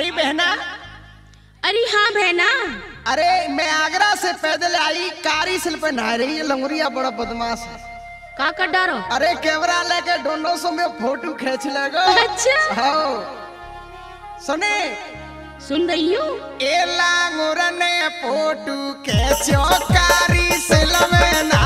अरे बहना। अरे हाँ बहना। अरे मैं आगरा से पैदल आई कारी सिल पे नहा रही है लंगुरिया बड़ा बदमाश है। का कर डारो? अरे कैमरा लेके दोनों सो में फ़ोटो खींच लेगा अच्छा। हाँ। सुने? सुन रही हूँ। ए लांगुरने फ़ोटो कैसे कारी सिल में ना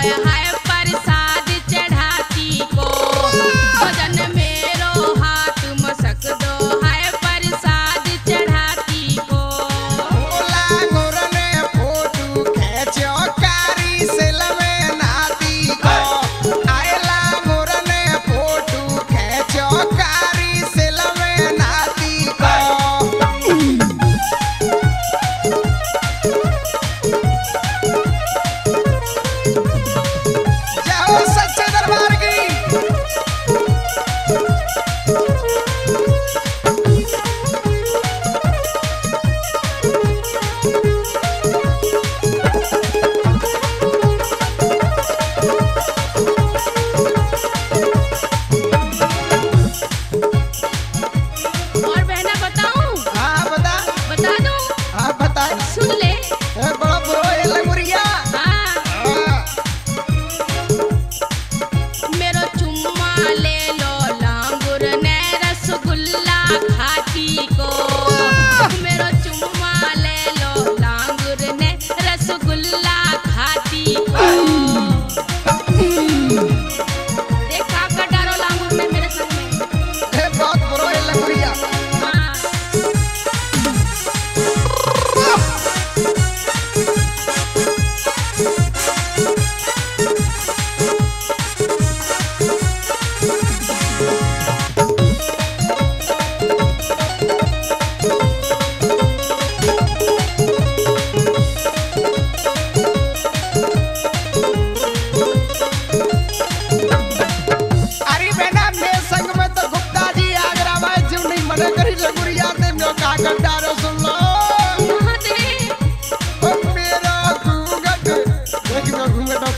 I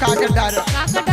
काकर डार